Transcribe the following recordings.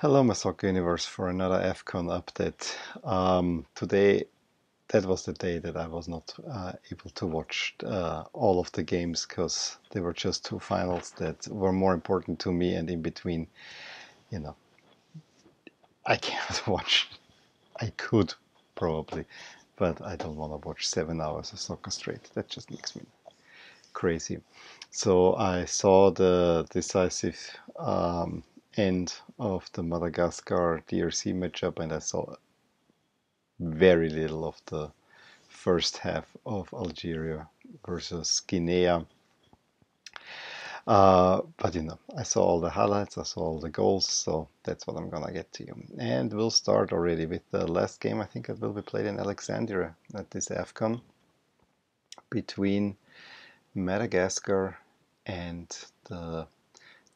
Hello, my soccer universe, for another AFCON update. Um, today, that was the day that I was not uh, able to watch uh, all of the games because there were just two finals that were more important to me, and in between, you know, I can't watch. I could probably, but I don't want to watch seven hours of soccer straight. That just makes me crazy. So I saw the decisive. Um, end of the Madagascar DRC matchup, and I saw very little of the first half of Algeria versus Guinea. Uh, but you know, I saw all the highlights, I saw all the goals, so that's what I'm gonna get to you. And we'll start already with the last game. I think it will be played in Alexandria at this AFCON between Madagascar and the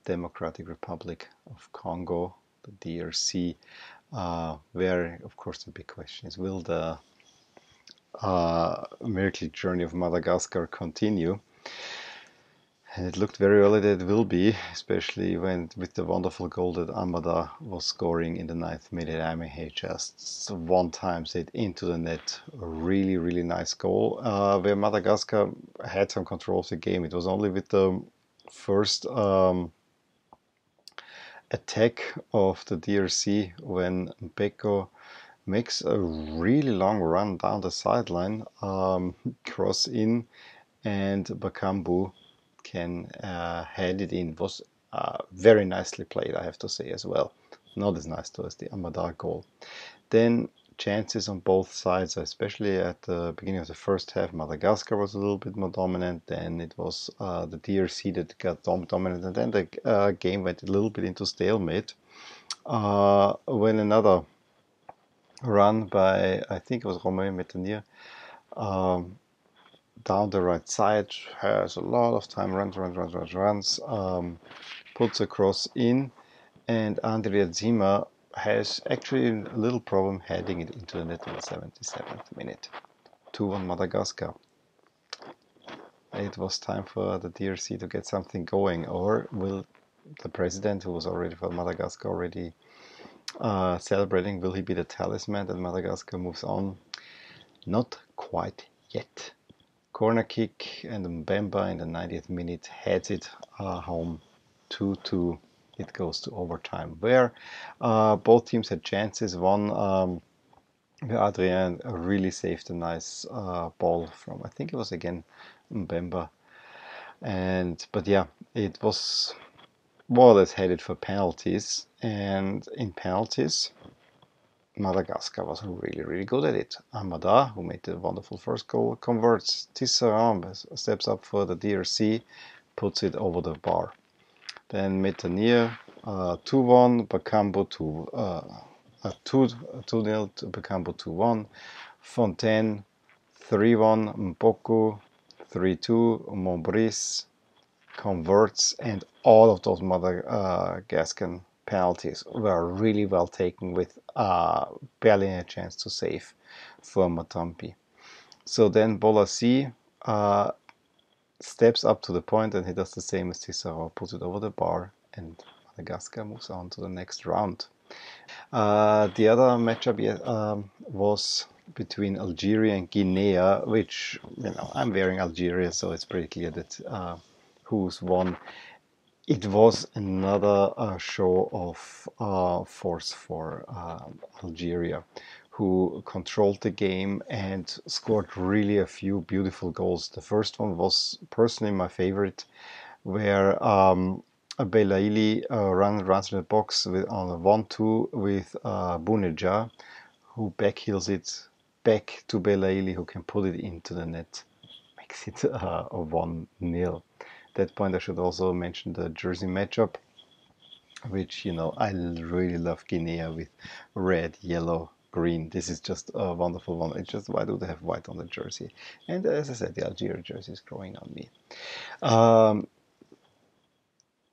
Democratic Republic of Congo, the DRC, uh, where, of course, the big question is will the uh, miracle journey of Madagascar continue? And it looked very early that it will be, especially when with the wonderful goal that Amada was scoring in the ninth minute. I mean, he just one time it into the net. A really, really nice goal. Uh, where Madagascar had some control of the game. It was only with the first um, attack of the DRC when Mpeko makes a really long run down the sideline, um, cross in, and Bakambu can uh, head it in. Was uh, very nicely played, I have to say as well. Not as nice as the Amada goal. Then chances on both sides, especially at the beginning of the first half. Madagascar was a little bit more dominant, then it was uh, the DRC that got dom- dominant, and then the uh, game went a little bit into stalemate. Uh, when another run by, I think it was Romain Métanire, um, down the right side, has a lot of time, runs, runs, runs, runs, runs, um, puts a cross in, and Andriatsima has actually a little problem heading it into the net in the 77th minute. 2-1 Madagascar. It was time for the DRC to get something going, or will the president, who was already for Madagascar already uh, celebrating, will he be the talisman that Madagascar moves on? Not quite yet. Corner kick and Mbemba in the 90th minute heads it uh, home 2 2 it goes to overtime, where uh, both teams had chances. One um, Adrien really saved a nice uh, ball from, I think it was again Mbemba. And but yeah, it was more or less headed for penalties. And in penalties, Madagascar was really, really good at it. Amada, who made the wonderful first goal, converts. Tisserand steps up for the DRC, puts it over the bar. Then Métanire, uh, 2-1, Bakambu 2, uh, 2, 2-0 to Bakambu 2-1, Fontaine 3-1, Mpoku 3-2, Mombris converts, and all of those Madagascan penalties were really well taken with uh, barely a chance to save for Matampi. So then Bolassi uh, steps up to the point and he does the same as Cicero, puts it over the bar, and Madagascar moves on to the next round. Uh, the other matchup um, was between Algeria and Guinea, which, you know, I'm wearing Algeria, so it's pretty clear that uh, who's won. It was another uh, show of uh, force for uh, Algeria who controlled the game and scored really a few beautiful goals. The first one was personally my favorite, where um, Belaili uh, run, runs in the box with, on a 1 2 with uh, Bounedjah, who backheels it back to Belaili, who can put it into the net. Makes it uh, a 1 0. At that point, I should also mention the jersey matchup, which, you know, I really love Guinea with red, yellow, green. This is just a wonderful one. It's just why do they have white on the jersey? And as I said, the Algeria jersey is growing on me. Um,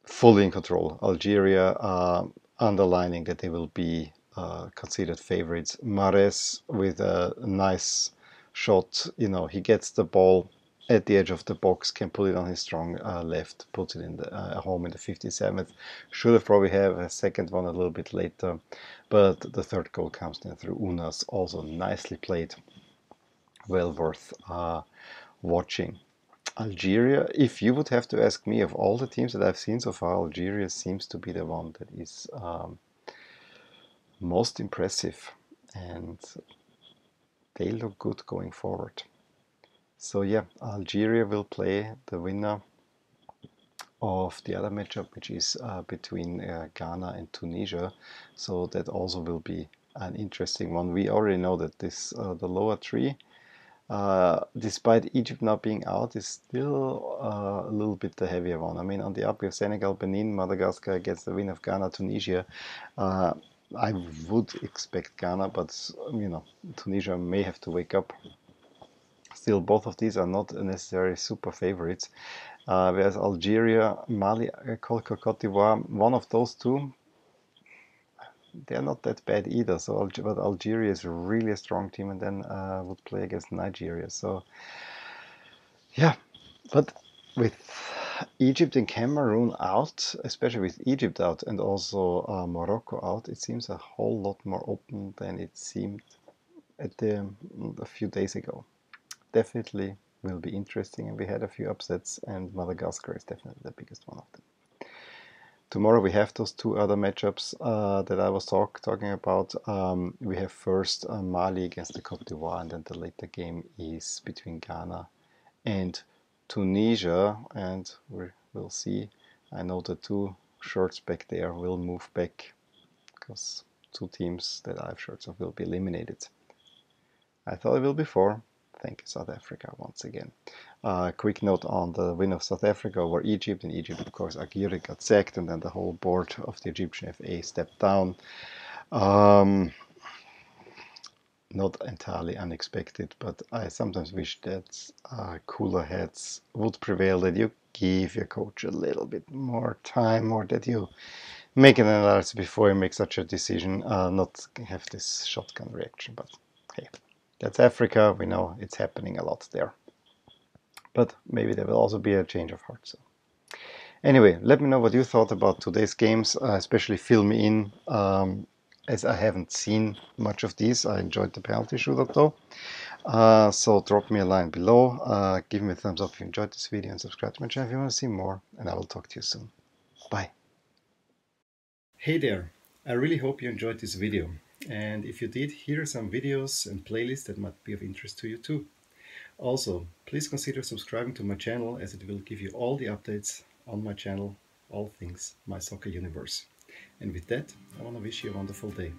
fully in control. Algeria uh, underlining that they will be uh, considered favorites. Mahrez with a nice shot. You know, he gets the ball at the edge of the box, can put it on his strong uh, left, puts it in the uh, home in the 57th. Should have probably have a second one a little bit later, but the third goal comes in through Ounas, also nicely played, well worth uh, watching. Algeria, if you would have to ask me of all the teams that I've seen so far, Algeria seems to be the one that is um, most impressive and they look good going forward. So yeah, Algeria will play the winner of the other matchup, which is uh, between uh, Ghana and Tunisia. So that also will be an interesting one. We already know that this uh, the lower three, uh, despite Egypt not being out, is still uh, a little bit the heavier one. I mean, on the up we have Senegal, Benin, Madagascar against the win of Ghana, Tunisia. Uh, I would expect Ghana, but you know, Tunisia may have to wake up Still, both of these are not necessarily super favorites. Uh, whereas Algeria, Mali, uh, Cote d'Ivoire, one of those two, they're not that bad either. So, but Algeria is really a strong team, and then uh, would play against Nigeria. So, yeah, but with Egypt and Cameroon out, especially with Egypt out and also uh, Morocco out, it seems a whole lot more open than it seemed at the, a few days ago definitely will be interesting. And we had a few upsets, and Madagascar is definitely the biggest one of them. Tomorrow we have those two other matchups uh, that I was talk, talking about. Um, we have first uh, Mali against the Cote d'Ivoire, and then the later game is between Ghana and Tunisia, and we will see. I know the two shirts back there will move back because two teams that I have shirts of will be eliminated. I thought it will be four, thank South Africa once again. Uh, quick note on the win of South Africa over Egypt. In Egypt, of course, Aguirre got sacked, and then the whole board of the Egyptian FA stepped down. Um, not entirely unexpected, but I sometimes wish that uh, cooler heads would prevail, that you give your coach a little bit more time, or that you make an analysis before you make such a decision, uh, not have this shotgun reaction. But hey. That's Africa. We know it's happening a lot there. But maybe there will also be a change of heart. So. Anyway, let me know what you thought about today's games, uh, especially fill me in, um, as I haven't seen much of these. I enjoyed the penalty shootout though. Uh, so drop me a line below, uh, give me a thumbs up if you enjoyed this video and subscribe to my channel if you want to see more and I will talk to you soon. Bye. Hey there, I really hope you enjoyed this video. And if you did, here are some videos and playlists that might be of interest to you too. Also, please consider subscribing to my channel as it will give you all the updates on my channel, all things My Soccer Universe. And with that, I want to wish you a wonderful day.